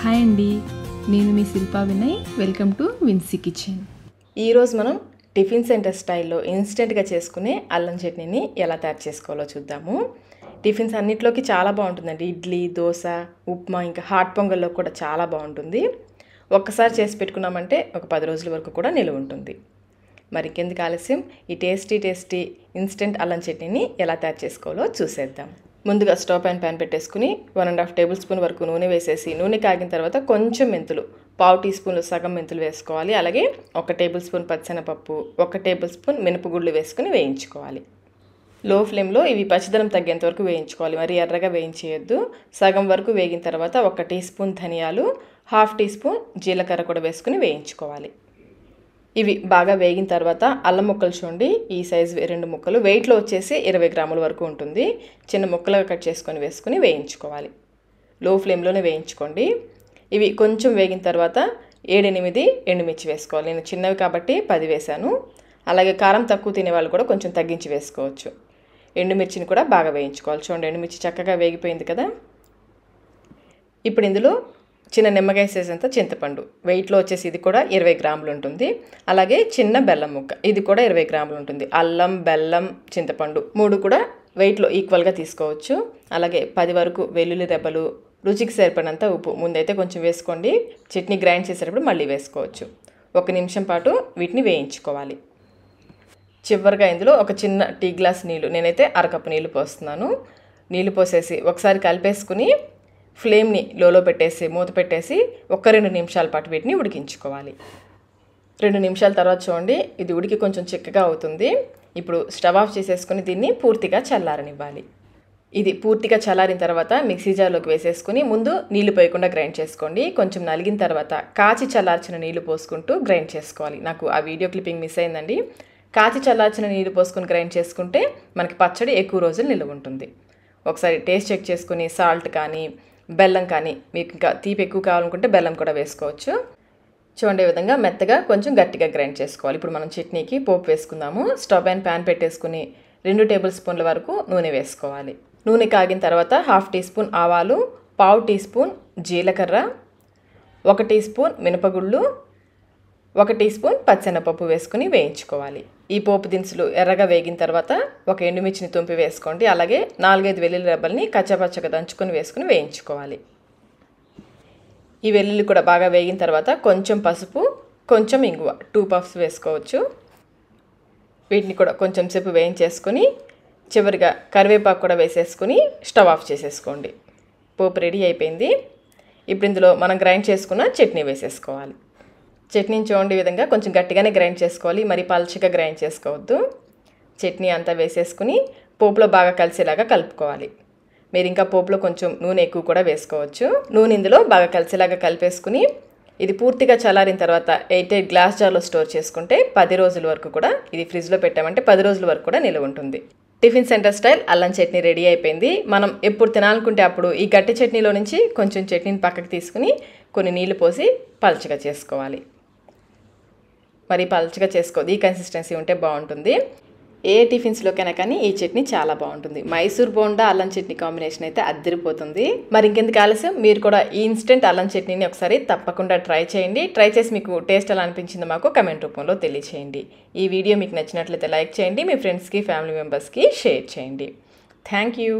Hi అండి. నేను మీ Shilpa Vinay. Welcome to Vinsy kitchen. ఈరోజు మనం టిఫిన్ సెంటర్ స్టైల్లో ఇన్స్టెంట్గా చేసుకునే అల్లం చట్నీని ఎలా తయారు చేసుకోవాలో చూద్దాము. టిఫిన్స్ అన్నిట్లోకి చాలా బాగుంటుందండి. ఇడ్లీ దోశ ఉప్మా ఇంకా హాట్ పొంగల్లో కూడా చాలా బాగుంటుంది. ఒక్కసారి చేసి పెట్టుకున్నామంటే ఒక పది రోజుల వరకు కూడా నిలువ ఉంటుంది. మరి ఇంకెందుకు ఆలస్యం? ఈ టేస్టీ టేస్టీ ఇన్స్టెంట్ అల్లం చట్నీని ఎలా తయారు చేసుకోవాలో చూసేద్దాం. ముందుగా స్టవ్ పైన ప్యాన్ పెట్టేసుకుని one and half tablespoon వరకు నూనె వేసేసి నూనె కాగిన తర్వాత కొంచెం మెంతులు పావు టీ స్పూన్లు సగం మెంతులు వేసుకోవాలి. అలాగే ఒక టేబుల్ స్పూన్ పచ్చనపప్పు ఒక టేబుల్ స్పూన్ మినపగుళ్ళు వేసుకుని వేయించుకోవాలి. లో ఫ్లేమ్లో ఇవి పచ్చిదనం తగ్గేంత వరకు వేయించుకోవాలి. మరి ఎర్రగా వేయించేయొద్దు. సగం వరకు వేగిన తర్వాత ఒక టీ స్పూన్ ధనియాలు హాఫ్ టీ స్పూన్ జీలకర్ర కూడా వేసుకుని వేయించుకోవాలి. ఇవి బాగా వేగిన తర్వాత అల్లం ముక్కలు చూడండి. ఈ సైజు రెండు ముక్కలు. వెయిట్లో వచ్చేసి ఇరవై గ్రాముల వరకు ఉంటుంది. చిన్న ముక్కలుగా కట్ చేసుకొని వేసుకొని వేయించుకోవాలి. లో ఫ్లేమ్లోనే వేయించుకోండి. ఇవి కొంచెం వేగిన తర్వాత ఏడెనిమిది ఎండుమిర్చి వేసుకోవాలి. నేను చిన్నవి కాబట్టి పది వేశాను. అలాగే కారం తక్కువ తినే వాళ్ళు కూడా కొంచెం తగ్గించి వేసుకోవచ్చు. ఎండుమిర్చిని కూడా బాగా వేయించుకోవాలి. చూడండి ఎండుమిర్చి చక్కగా వేగిపోయింది కదా. ఇప్పుడు ఇందులో చిన్న నిమ్మకాయ సైజంత చింతపండు. వెయిట్లో వచ్చేసి ఇది కూడా ఇరవై గ్రాములు ఉంటుంది. అలాగే చిన్న బెల్లం ముక్క. ఇది కూడా ఇరవై గ్రాములు ఉంటుంది. అల్లం బెల్లం చింతపండు మూడు కూడా వెయిట్లో ఈక్వల్గా తీసుకోవచ్చు. అలాగే పది వరకు వెల్లుల్లి దెబ్బలు రుచికి సరిపడినంత ఉప్పు. ముందైతే కొంచెం వేసుకోండి. చట్నీ గ్రైండ్ చేసేటప్పుడు మళ్ళీ వేసుకోవచ్చు. ఒక నిమిషం పాటు వీటిని వేయించుకోవాలి. చివరిగా ఇందులో ఒక చిన్న టీ గ్లాస్ నీళ్ళు. నేనైతే అరకప్పు నీళ్ళు పోస్తున్నాను. నీళ్ళు పోసేసి ఒకసారి కలిపేసుకుని ఫ్లేమ్ని లోలో పెట్టేసి మూత పెట్టేసి ఒక్క రెండు నిమిషాల పాటు వీటిని ఉడికించుకోవాలి. రెండు నిమిషాల తర్వాత చూడండి ఇది ఉడికి కొంచెం చిక్కగా అవుతుంది. ఇప్పుడు స్టవ్ ఆఫ్ చేసేసుకుని దీన్ని పూర్తిగా చల్లారనివ్వాలి. ఇది పూర్తిగా చల్లారిన తర్వాత మిక్సీ జార్లోకి వేసేసుకుని ముందు నీళ్ళు పోయకుండా గ్రైండ్ చేసుకోండి. కొంచెం నలిగిన తర్వాత కాచి చల్లార్చిన నీళ్ళు పోసుకుంటూ గ్రైండ్ చేసుకోవాలి. నాకు ఆ వీడియో క్లిప్పింగ్ మిస్ అయిందండి. కాచి చల్లార్చిన నీళ్ళు పోసుకుని గ్రైండ్ చేసుకుంటే మనకి పచ్చడి ఎక్కువ రోజులు నిల్వ ఉంటుంది. ఒకసారి టేస్ట్ చెక్ చేసుకుని సాల్ట్ కానీ బెల్లం కానీ మీకు ఇంకా తీపి ఎక్కువ కావాలనుకుంటే బెల్లం కూడా వేసుకోవచ్చు. చూడండి విధంగా మెత్తగా కొంచెం గట్టిగా గ్రైండ్ చేసుకోవాలి. ఇప్పుడు మనం చట్నీకి పోపు వేసుకుందాము. స్టవ్ అండ్ ప్యాన్ పెట్టేసుకుని రెండు టేబుల్ స్పూన్ల వరకు నూనె వేసుకోవాలి. నూనె కాగిన తర్వాత హాఫ్ టీ స్పూన్ ఆవాలు పావు టీ స్పూన్ జీలకర్ర ఒక టీ స్పూన్ మినపగుళ్ళు ఒక టీ స్పూన్ పచ్చెనపప్పు వేసుకుని వేయించుకోవాలి. ఈ పోపు దినుసులు ఎర్రగా వేగిన తర్వాత ఒక ఎండుమిర్చిని తుంపి వేసుకోండి. అలాగే నాలుగైదు వెల్లుల్లి రెబ్బల్ని కచ్చపచ్చగా దంచుకొని వేసుకుని వేయించుకోవాలి. ఈ వెల్లుల్లి కూడా బాగా వేగిన తర్వాత కొంచెం పసుపు కొంచెం ఇంగువ టూ పఫ్స్ వేసుకోవచ్చు. వీటిని కూడా కొంచెం సేపు వేయించేసుకొని చివరిగా కరివేపాకు కూడా వేసేసుకుని స్టవ్ ఆఫ్ చేసేసుకోండి. పోపు రెడీ అయిపోయింది. ఇప్పుడు ఇందులో మనం గ్రైండ్ చేసుకున్న చట్నీ వేసేసుకోవాలి. చట్నీని చూడండి విధంగా. కొంచెం గట్టిగానే గ్రైండ్ చేసుకోవాలి. మరి పల్చగా గ్రైండ్ చేసుకోవద్దు. చట్నీ అంతా వేసేసుకుని పోపులో బాగా కలిసేలాగా కలుపుకోవాలి. మీరు ఇంకా పోపులో కొంచెం నూనె ఎక్కువ కూడా వేసుకోవచ్చు. నూనె ఇందులో బాగా కలిసేలాగా కలిపేసుకుని ఇది పూర్తిగా చల్లారిన తర్వాత ఎయిట్ ఎయిట్ గ్లాస్ జార్లో స్టోర్ చేసుకుంటే పది రోజుల వరకు కూడా ఇది ఫ్రిడ్జ్లో పెట్టామంటే పది రోజుల వరకు కూడా నిల్వ ఉంటుంది. టిఫిన్ సెంటర్ స్టైల్ అల్లం చట్నీ రెడీ అయిపోయింది. మనం ఎప్పుడు తినాలనుకుంటే అప్పుడు ఈ గట్టి చట్నీలో నుంచి కొంచెం చట్నీని పక్కకు తీసుకుని కొన్ని నీళ్ళు పోసి పల్చగా చేసుకోవాలి. మరి పలచగా చేసుకోదు. ఈ కన్సిస్టెన్సీ ఉంటే బాగుంటుంది. ఏ టిఫిన్స్లోకైనా కానీ ఈ చట్నీ చాలా బాగుంటుంది. మైసూర్ బోండా అల్లం చట్నీ కాంబినేషన్ అయితే అద్దరిపోతుంది. మరి ఇంకెందుకు ఆలస్యం? మీరు కూడా ఈ ఇన్స్టెంట్ అల్లం చట్నీని ఒకసారి తప్పకుండా ట్రై చేయండి. ట్రై చేసి మీకు టేస్ట్ ఎలా అనిపించిందో మాకు కమెంట్ రూపంలో తెలియచేయండి. ఈ వీడియో మీకు నచ్చినట్లయితే లైక్ చేయండి. మీ ఫ్రెండ్స్కి ఫ్యామిలీ మెంబర్స్కి షేర్ చేయండి. Thank you